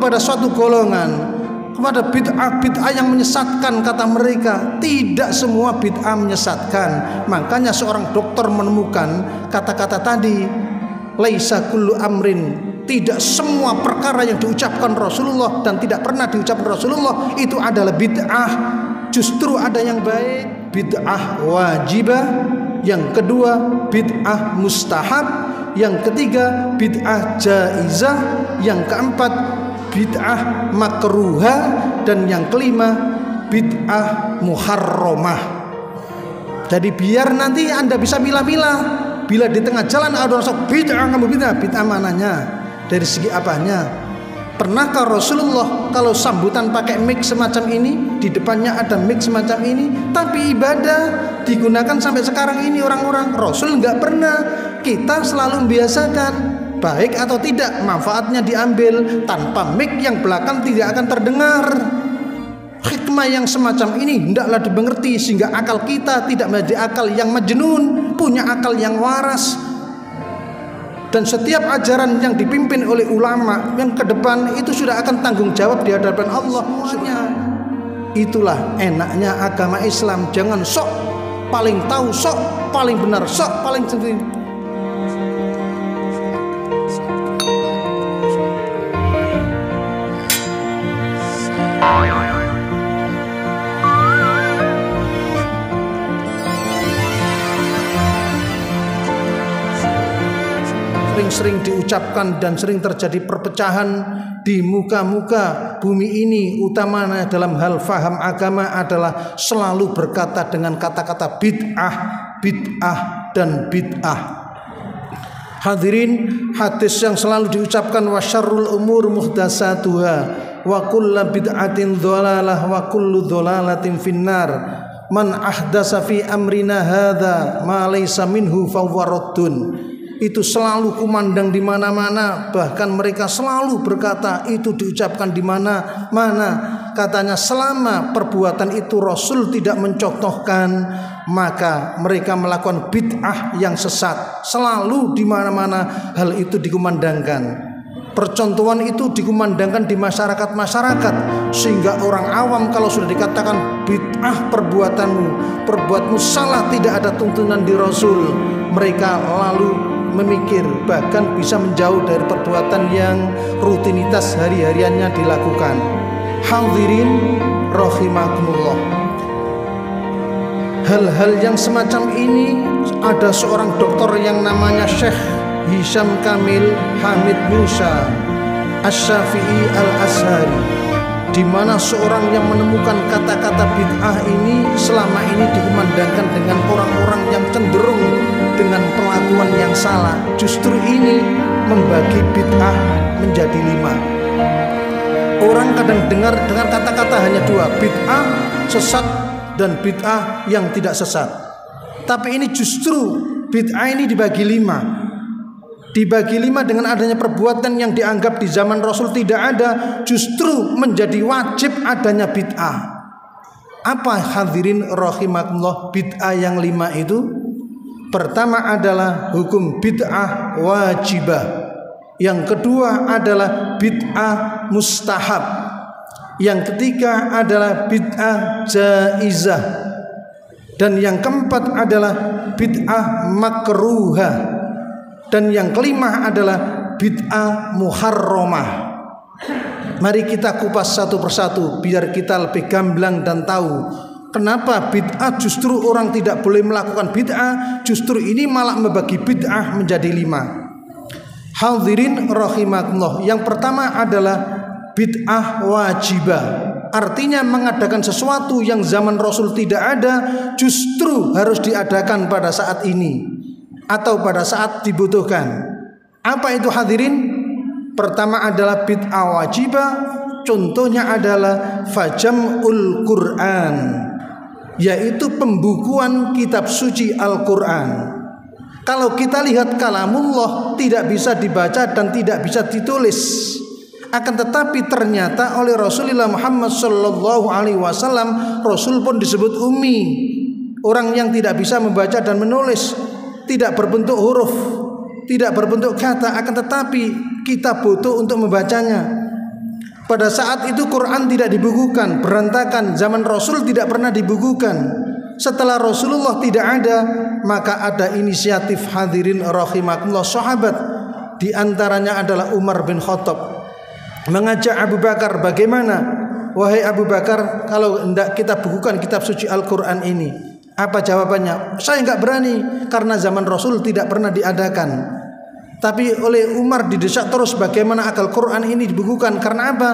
kepada suatu golongan kepada bid'ah-bid'ah yang menyesatkan kata mereka tidak semua bid'ah menyesatkan. Makanya seorang dokter menemukan kata-kata tadi laisa kullu amrin. Tidak semua perkara yang diucapkan Rasulullah dan tidak pernah diucapkan Rasulullah itu adalah bid'ah. Justru ada yang baik bid'ah wajibah. Yang kedua bid'ah mustahab. Yang ketiga bid'ah jaizah. Yang keempat bid'ah makruha dan yang kelima bid'ah muharramah. Jadi biar nanti Anda bisa milah-milah. Bila di tengah jalan ada orang bid'ah kamu bid'ah, bid'ah mananya? Dari segi apanya? Pernahkah Rasulullah kalau sambutan pakai mic semacam ini di depannya ada mic semacam ini tapi ibadah digunakan sampai sekarang ini orang-orang Rasul nggak pernah kita selalu membiasakan baik atau tidak manfaatnya diambil tanpa mic yang belakang tidak akan terdengar. Hikmah yang semacam ini hendaklah dimengerti sehingga akal kita tidak menjadi akal yang majnun punya akal yang waras. Dan setiap ajaran yang dipimpin oleh ulama yang ke depan itu sudah akan tanggung jawab di hadapan Allah semuanya. Itulah enaknya agama Islam. Jangan sok paling tahu sok paling benar sok paling sendiri sering diucapkan dan sering terjadi perpecahan di muka-muka bumi ini utamanya dalam hal faham agama adalah selalu berkata dengan kata-kata bid'ah, bid'ah dan bid'ah. Hadirin hadis yang selalu diucapkan wa syarrul umur muhdasatuha wa kullu bid'atin dhalalah wa kullu dhalalatin finnar. Man ahdasa fi amrina hadza ma laysa minhu itu selalu kumandang di mana-mana bahkan mereka selalu berkata itu diucapkan di mana-mana. Katanya selama perbuatan itu Rasul tidak mencontohkan maka mereka melakukan bid'ah yang sesat. Selalu di mana-mana hal itu dikumandangkan percontohan itu dikumandangkan di masyarakat-masyarakat sehingga orang awam kalau sudah dikatakan bid'ah perbuatanmu perbuatmu salah tidak ada tuntunan di Rasul. Mereka lalu memikir bahkan bisa menjauh dari perbuatan yang rutinitas hari-hariannya dilakukan. Hadirin rahimakumullah. Hal-hal yang semacam ini ada seorang dokter yang namanya Syekh Hisham Kamil Hamid Musa Asy-Syafi'i Al-Azhari. Di mana seorang yang menemukan kata-kata bid'ah ini selama ini dikumandangkan dengan orang-orang yang cenderung dengan pelakuan yang salah justru ini membagi bid'ah menjadi lima. Orang kadang dengar dengar kata-kata hanya dua bid'ah sesat dan bid'ah yang tidak sesat. Tapi ini justru bid'ah ini dibagi lima dibagi lima dengan adanya perbuatan yang dianggap di zaman Rasul tidak ada justru menjadi wajib adanya bid'ah. Apa hadirin rahimakumullah bid'ah yang lima itu? Pertama adalah hukum bid'ah wajibah. Yang kedua adalah bid'ah mustahab. Yang ketiga adalah bid'ah jaizah. Dan yang keempat adalah bid'ah makruhah dan yang kelima adalah bid'ah muharramah. Mari kita kupas satu persatu biar kita lebih gamblang dan tahu kenapa bid'ah justru orang tidak boleh melakukan bid'ah, justru ini malah membagi bid'ah menjadi lima. Hadirin rahimakumullah. Yang pertama adalah bid'ah wajibah. Artinya mengadakan sesuatu yang zaman Rasul tidak ada justru harus diadakan pada saat ini atau pada saat dibutuhkan. Apa itu hadirin? Pertama adalah bid'ah wajibah, contohnya adalah fajamul Quran, yaitu pembukuan kitab suci Al-Qur'an. Kalau kita lihat kalamullah tidak bisa dibaca dan tidak bisa ditulis. Akan tetapi ternyata oleh Rasulullah Muhammad Sallallahu Alaihi Wasallam Rasul pun disebut umi orang yang tidak bisa membaca dan menulis tidak berbentuk huruf, tidak berbentuk kata, akan tetapi kita butuh untuk membacanya. Pada saat itu Quran tidak dibukukan, berantakan. Zaman Rasul tidak pernah dibukukan. Setelah Rasulullah tidak ada, maka ada inisiatif hadirin rahimakumullah sahabat. Di antaranya adalah Umar bin Khattab mengajak Abu Bakar bagaimana wahai Abu Bakar kalau hendak kita bukukan kitab suci Al-Qur'an ini apa jawabannya saya enggak berani karena zaman Rasul tidak pernah diadakan tapi oleh Umar didesak terus bagaimana akal Quran ini dibukukan karena apa?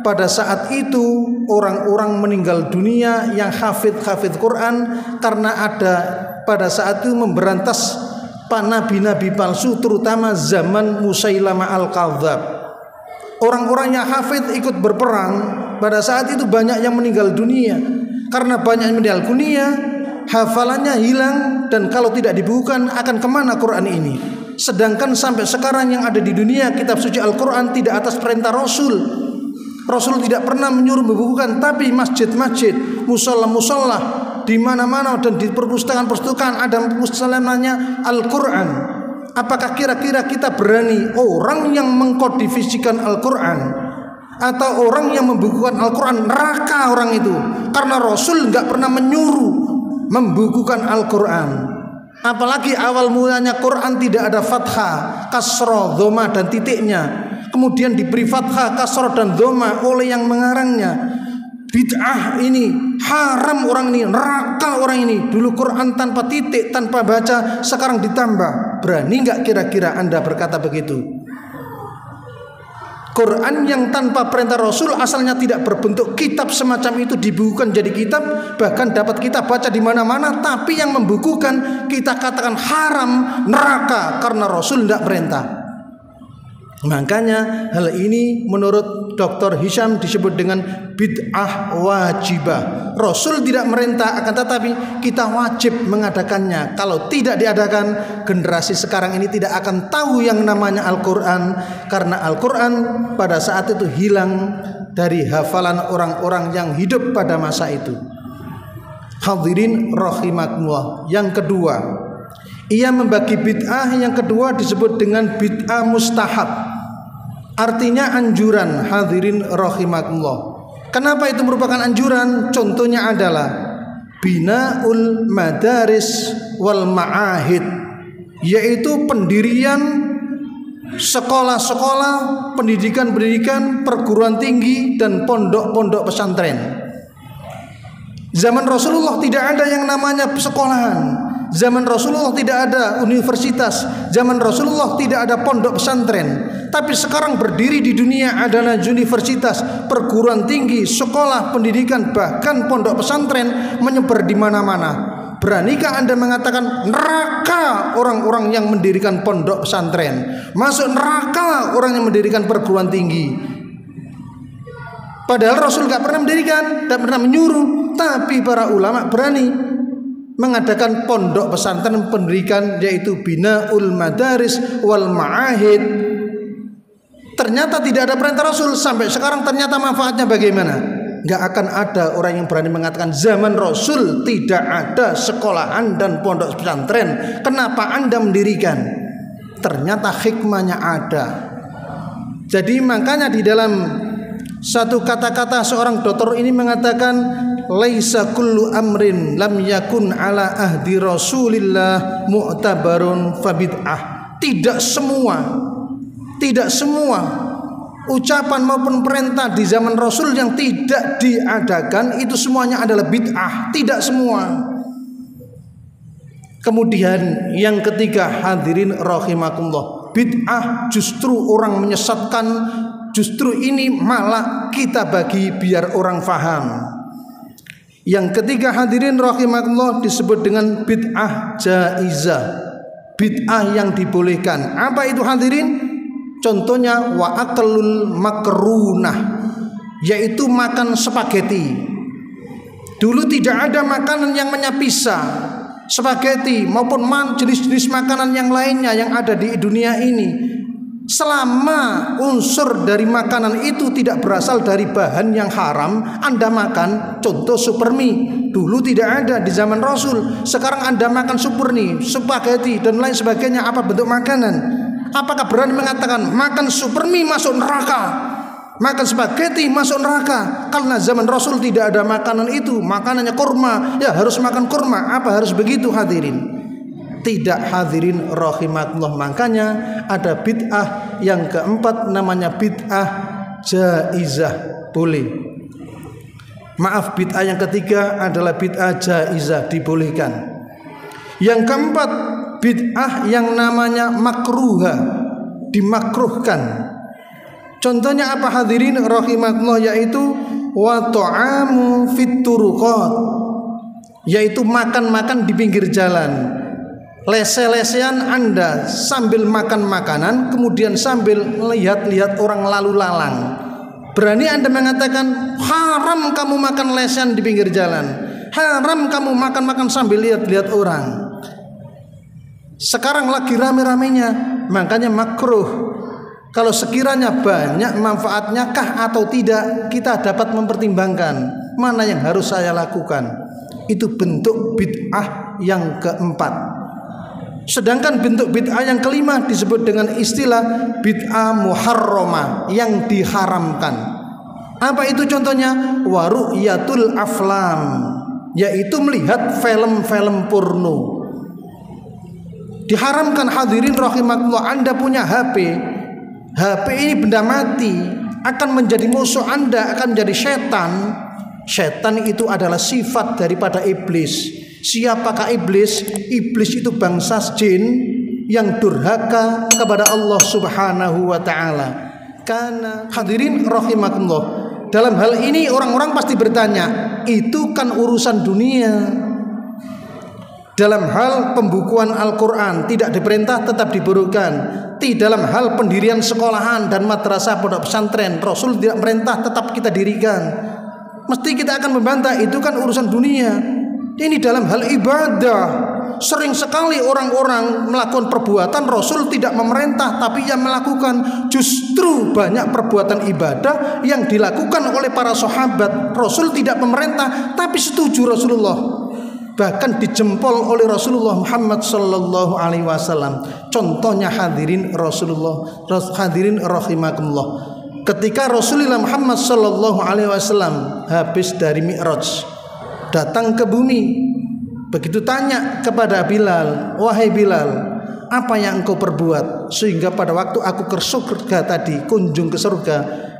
Pada saat itu orang-orang meninggal dunia yang hafid-hafid Quran karena ada pada saat itu memberantas nabi-nabi palsu terutama zaman Musailama al-Kadzab. Orang-orang yang hafid ikut berperang pada saat itu banyak yang meninggal dunia karena banyak yang meninggal dunia hafalannya hilang dan kalau tidak dibukukan akan ke mana Quran ini? Sedangkan sampai sekarang yang ada di dunia kitab suci Al-Quran tidak atas perintah Rasul. Rasul tidak pernah menyuruh membukukan, tapi masjid-masjid, musola-musola, di mana-mana dan di perpustakaan-perpustakaan ada musola namanya Al-Quran. Apakah kira-kira kita berani orang yang mengkodifisikan Al-Quran atau orang yang membukukan Al-Quran neraka orang itu karena Rasul nggak pernah menyuruh membukukan Al-Quran Apalagi awal mulanya Quran tidak ada fathah, kasroh, doma dan titiknya. Kemudian diberi fathah, kasroh dan doma oleh yang mengarangnya. Bid'ah ini haram orang ini, neraka orang ini. Dulu Quran tanpa titik, tanpa baca, sekarang ditambah. Berani nggak kira-kira Anda berkata begitu? Quran yang tanpa perintah Rasul asalnya tidak berbentuk kitab semacam itu dibukukan jadi kitab bahkan dapat kita baca di mana-mana tapi yang membukukan kita katakan haram neraka karena Rasul tidak perintah Makanya hal ini menurut Dr. Hisham disebut dengan bid'ah wajibah. Rasul tidak merintah akan tetapi kita wajib mengadakannya. Kalau tidak diadakan, generasi sekarang ini tidak akan tahu yang namanya Al-Qur'an karena Al-Qur'an pada saat itu hilang dari hafalan orang-orang yang hidup pada masa itu. Hadirin rahimakumullah. Yang kedua, ia membagi bid'ah yang kedua disebut dengan bid'ah mustahab. Artinya anjuran hadirin rahimakumullah. Kenapa itu merupakan anjuran? Contohnya adalah binaul madaris wal ma'ahid yaitu pendirian sekolah-sekolah, pendidikan-pendidikan, perguruan tinggi dan pondok-pondok pesantren. Zaman Rasulullah tidak ada yang namanya sekolahan. Zaman Rasulullah tidak ada universitas, zaman Rasulullah tidak ada pondok pesantren. Tapi sekarang berdiri di dunia adalah universitas, perguruan tinggi, sekolah, pendidikan, bahkan pondok pesantren menyebar di mana-mana. Beranikah Anda mengatakan neraka orang-orang yang mendirikan pondok pesantren? Masuk neraka orang yang mendirikan perguruan tinggi. Padahal Rasul tidak pernah mendirikan, tidak pernah menyuruh, tapi para ulama berani mengadakan pondok pesantren pendidikan yaitu binaul madaris wal ma'ahid. Ternyata tidak ada perintah Rasul. Sampai sekarang ternyata manfaatnya bagaimana? Nggak akan ada orang yang berani mengatakan zaman Rasul tidak ada sekolahan dan pondok pesantren. Kenapa anda mendirikan? Ternyata hikmahnya ada. Jadi makanya di dalam satu kata-kata seorang dokter ini mengatakan laisa kullu amrin lam yakun ala ahdi Rasulillah mu'tabarun fabid'ah. Tidak semua tidak semua ucapan maupun perintah di zaman Rasul yang tidak diadakan itu semuanya adalah bid'ah, tidak semua. Kemudian yang ketiga hadirin rahimakumullah, bid'ah justru orang menyesatkan, justru ini malah kita bagi biar orang faham. Yang ketiga hadirin rahimakumullah disebut dengan bid'ah jaizah. Bid'ah yang dibolehkan. Apa itu hadirin? Contohnya wa aklul makrunah yaitu makan spaghetti. Dulu tidak ada makanan yang menyapisa spaghetti maupun jenis-jenis makanan yang lainnya yang ada di dunia ini Selama unsur dari makanan itu tidak berasal dari bahan yang haram, Anda makan contoh super mie. Dulu tidak ada di zaman Rasul. Sekarang Anda makan super mie, spaghetti dan lain sebagainya apa bentuk makanan? Apakah berani mengatakan makan super mie masuk neraka? makan spaghetti masuk neraka karena zaman Rasul tidak ada makanan itu makanannya kurma ya harus makan kurma apa harus begitu hadirin tidak hadirin rahimatullah makanya ada bid'ah yang keempat namanya bid'ah jaizah. Boleh. Maaf bid'ah yang ketiga adalah bid'ah jaizah. Dibolehkan. Yang keempat bid'ah yang namanya makruha. Dimakruhkan. Contohnya apa hadirin rahimakumullah? Yaitu wa ta'amu fit yaitu makan-makan di pinggir jalan. Lese-lesean Anda sambil makan makanan kemudian sambil melihat-lihat orang lalu lalang. Berani Anda mengatakan haram kamu makan lesehan di pinggir jalan. Haram kamu makan-makan sambil lihat-lihat orang. Sekarang lagi rame-ramenya, makanya makruh kalau sekiranya banyak manfaatnya kah atau tidak, kita dapat mempertimbangkan mana yang harus saya lakukan. Itu bentuk bid'ah yang keempat. Sedangkan bentuk bid'ah yang kelima disebut dengan istilah bid'ah muharrama yang diharamkan. Apa itu contohnya? Waru'yatul aflam, yaitu melihat film-film porno. Diharamkan hadirin rahimakumullah Anda punya HP HP ini benda mati akan menjadi musuh Anda, akan menjadi setan. Setan itu adalah sifat daripada iblis. Siapakah iblis? Iblis itu bangsa jin yang durhaka kepada Allah Subhanahu wa taala. Karena hadirin rahimakumullah. Dalam hal ini orang-orang pasti bertanya, itu kan urusan dunia. Dalam hal pembukuan Al-Quran tidak diperintah tetap diburukan. Di dalam hal pendirian sekolahan dan madrasah pondok pesantren Rasul tidak merintah tetap kita dirikan. Mesti kita akan membantah itu kan urusan dunia. Ini dalam hal ibadah. Sering sekali orang-orang melakukan perbuatan Rasul tidak memerintah tapi yang melakukan justru banyak perbuatan ibadah yang dilakukan oleh para sahabat. Rasul tidak memerintah tapi setuju Rasulullah bahkan dijempol oleh Rasulullah Muhammad sallallahu alaihi wasallam. Contohnya hadirin Rasulullah hadirin rahimakumullah. Ketika Rasulullah Muhammad sallallahu alaihi wasallam habis dari Mi'raj datang ke bumi. Begitu tanya kepada Bilal, "Wahai Bilal, apa yang engkau perbuat sehingga pada waktu aku ke surga tadi kunjung ke surga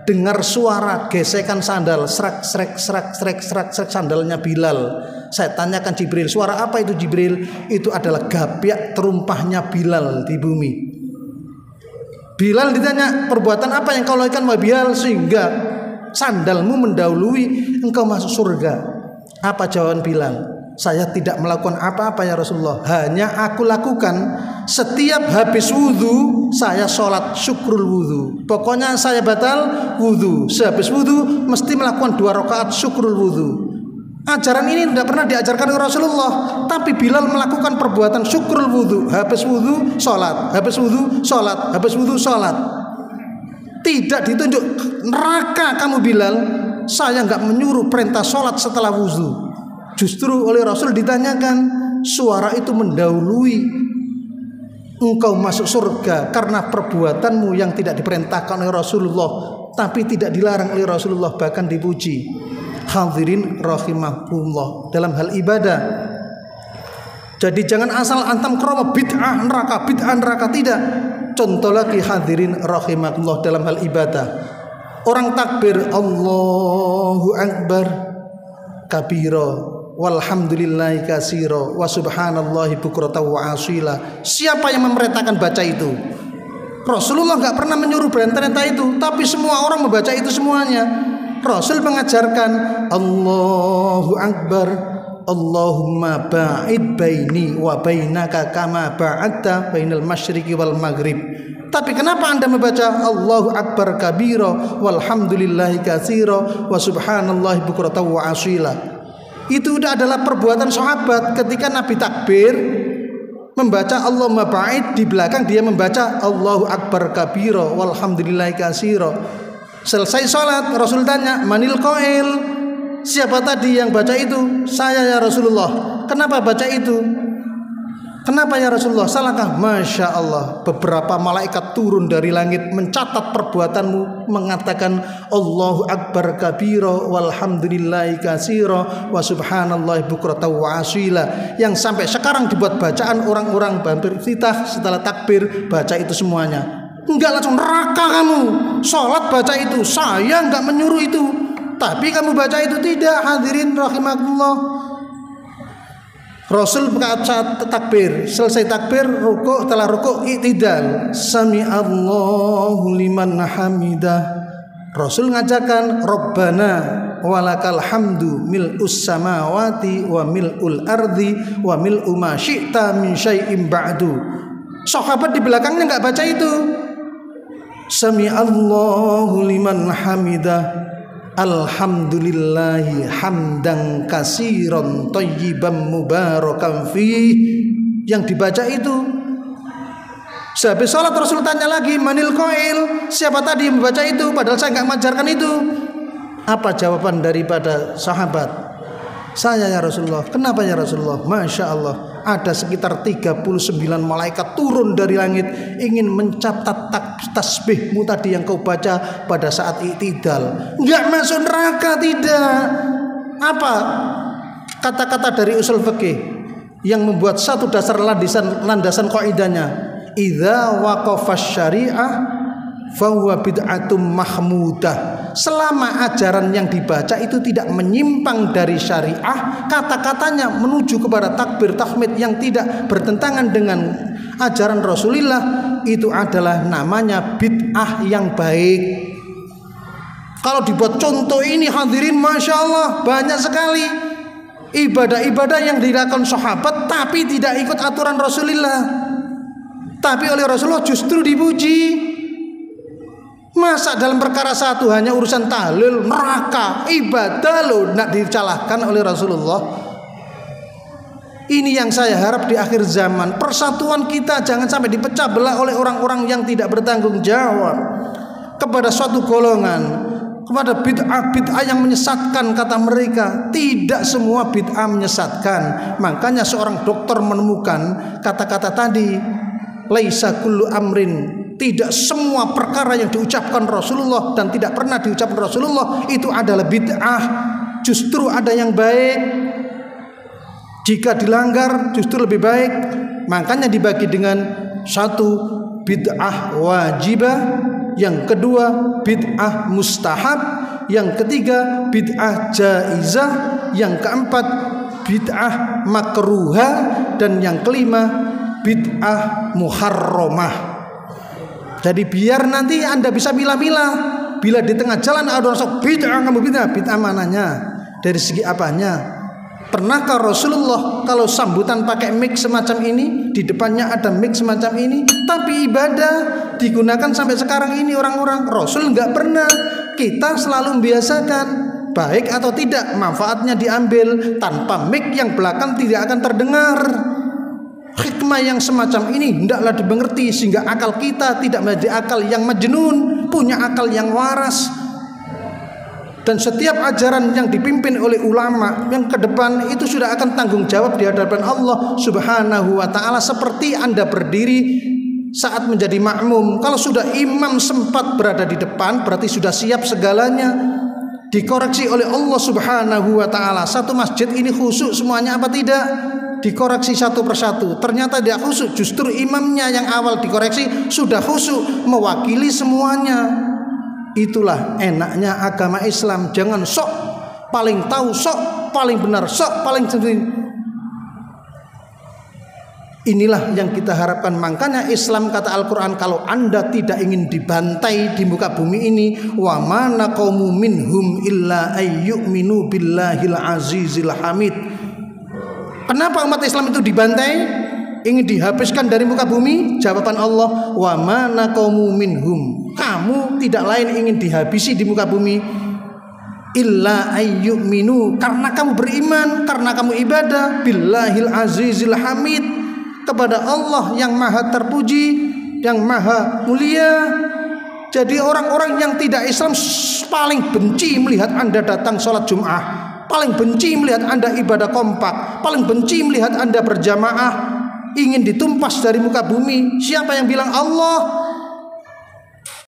dengar suara gesekan sandal serak serak serak serak serak serak sandalnya Bilal? Saya tanyakan Jibril suara apa itu Jibril? Itu adalah gapiak terumpahnya Bilal di bumi. Bilal ditanya perbuatan apa yang kau lakukan wahai Bilal sehingga sandalmu mendahului engkau masuk surga apa jawaban Bilal saya tidak melakukan apa-apa ya Rasulullah. Hanya aku lakukan. Setiap habis wudhu saya sholat syukrul wudhu pokoknya saya batal wudhu sehabis wudhu mesti melakukan dua rakaat syukrul wudhu ajaran ini tidak pernah diajarkan oleh Rasulullah. Tapi Bilal melakukan perbuatan syukrul wudhu habis wudhu sholat. Habis wudhu sholat. Habis wudhu sholat. Tidak ditunjuk neraka kamu Bilal saya nggak menyuruh perintah sholat setelah wudhu Justru oleh Rasul ditanyakan suara itu mendahului engkau masuk surga karena perbuatanmu yang tidak diperintahkan oleh Rasulullah tapi tidak dilarang oleh Rasulullah bahkan dipuji. Hadirin rahimahullah dalam hal ibadah. Jadi jangan asal antam kromo bid'ah neraka bid'ah neraka tidak. Contoh lagi hadirin rahimahullah dalam hal ibadah. Orang takbir Allahu Akbar. Kabiro walhamdulillahi kasiro wa subhanallahi bukrata wa asila. Siapa yang memerintahkan baca itu? Rasulullah nggak pernah menyuruh berentah itu tapi semua orang membaca itu semuanya. Rasul mengajarkan Allahu Akbar Allahumma ba'id baini wa bainaka kama ba'adta bainal masyriqi wal maghrib. Tapi kenapa anda membaca Allahu Akbar kabiro walhamdulillahi kasiro wa subhanallahi bukrata wa asila? Itu adalah perbuatan sahabat ketika Nabi takbir membaca Allah ba'id di belakang dia membaca Allahu akbar kabiro walhamdulillahi kasiro. Selesai sholat Rasul tanya manil koil siapa tadi yang baca itu? Saya ya Rasulullah. Kenapa baca itu? Kenapa ya Rasulullah? Salahkah? Masya Allah. Beberapa malaikat turun dari langit mencatat perbuatanmu, mengatakan Allahu Akbar kabiro walhamdulillahi kasiro wa subhanallah bukrata wa asila. Yang sampai sekarang dibuat bacaan orang-orang hampir fitah setelah takbir baca itu semuanya. Enggak langsung neraka kamu. Sholat baca itu. Saya enggak menyuruh itu. Tapi kamu baca itu tidak. Hadirin rahimahullah. Rasul saat takbir, selesai takbir, ruku, telah ruku, itidal. Sami Allahu liman hamidah. Rasul ngajarkan Rabbana walakal hamdu mil'us samawati wa mil'ul ardi wa mil'u ma syi'ta min syai'im ba'du. Sahabat di belakangnya enggak baca itu. Sami Allahu liman hamidah. Alhamdulillahi hamdan kasiron tayyiban mubarakan fi yang dibaca itu Sehabis sholat Rasul tanya lagi manil koil siapa tadi membaca itu? Padahal saya nggak mengajarkan itu. Apa jawaban daripada sahabat? Saya ya Rasulullah kenapa ya Rasulullah? Masya Allah ada sekitar 39 malaikat turun dari langit ingin mencatat tasbihmu tadi yang kau baca pada saat itidal. Enggak masuk neraka tidak. Apa kata-kata dari usul fikih yang membuat satu dasar landasan landasan kaidahnya idza waqafa syariah fahuwa bid'atum mahmudah. Selama ajaran yang dibaca itu tidak menyimpang dari syariah, kata-katanya menuju kepada takbir tahmid yang tidak bertentangan dengan ajaran Rasulullah, itu adalah namanya bid'ah yang baik. Kalau dibuat contoh ini hadirin Masya Allah banyak sekali ibadah-ibadah yang dilakukan sahabat tapi tidak ikut aturan Rasulullah. Tapi oleh Rasulullah justru dipuji. Masa dalam perkara satu hanya urusan tahlil, neraka, ibadah lo nak dicalahkan oleh Rasulullah. Ini yang saya harap di akhir zaman. Persatuan kita jangan sampai dipecah belah oleh orang-orang yang tidak bertanggung jawab kepada suatu golongan kepada bid'ah bid'ah yang menyesatkan kata mereka. Tidak semua bid'ah menyesatkan. Makanya seorang dokter menemukan kata-kata tadi laisa kullu amrin tidak semua perkara yang diucapkan Rasulullah dan tidak pernah diucapkan Rasulullah itu adalah bid'ah. Justru ada yang baik. Jika dilanggar justru lebih baik. Makanya dibagi dengan satu bid'ah wajibah, yang kedua bid'ah mustahab, yang ketiga bid'ah jaizah, yang keempat bid'ah makruha dan yang kelima bid'ah muharramah. Jadi biar nanti Anda bisa milah-milah. Bila di tengah jalan ada orang bid'ah kamu bid'ah, bid'ah mananya? Dari segi apanya? Pernahkah Rasulullah kalau sambutan pakai mic semacam ini, di depannya ada mic semacam ini, tapi ibadah digunakan sampai sekarang ini orang-orang Rasul nggak pernah. Kita selalu membiasakan baik atau tidak manfaatnya diambil tanpa mic yang belakang tidak akan terdengar. Hikmah yang semacam ini hendaklah dimengerti sehingga akal kita tidak menjadi akal yang majnun, punya akal yang waras. Dan setiap ajaran yang dipimpin oleh ulama yang ke depan itu sudah akan tanggung jawab di hadapan Allah Subhanahu wa taala seperti Anda berdiri saat menjadi makmum. Kalau sudah imam sempat berada di depan berarti sudah siap segalanya dikoreksi oleh Allah Subhanahu wa taala. Satu masjid ini khusyuk semuanya apa tidak? Dikoreksi satu persatu. Ternyata dia khusyuk, justru imamnya yang awal dikoreksi sudah khusyuk, mewakili semuanya. Itulah enaknya agama Islam. Jangan sok paling tahu, sok paling benar, sok paling sendiri. Inilah yang kita harapkan. Makanya Islam kata Al-Quran kalau anda tidak ingin dibantai di muka bumi ini, wa mana kaumu minhum illa ayyuminu billahil azizil hamid Kenapa umat Islam itu dibantai? Ingin dihabiskan dari muka bumi? Jawaban Allah, wa mana minhum. Kamu tidak lain ingin dihabisi di muka bumi illa ayyuminu karena kamu beriman, karena kamu ibadah billahil azizil hamid kepada Allah yang maha terpuji, yang maha mulia. Jadi orang-orang yang tidak Islam paling benci melihat Anda datang sholat Jum'ah paling benci melihat Anda ibadah kompak, paling benci melihat Anda berjamaah, ingin ditumpas dari muka bumi. Siapa yang bilang Allah?